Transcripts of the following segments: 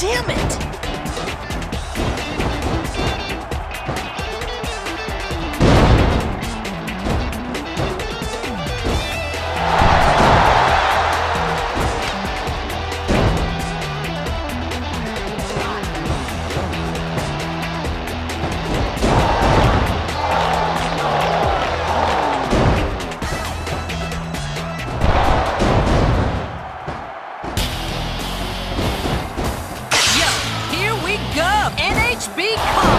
Damn it! Combo.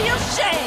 Make you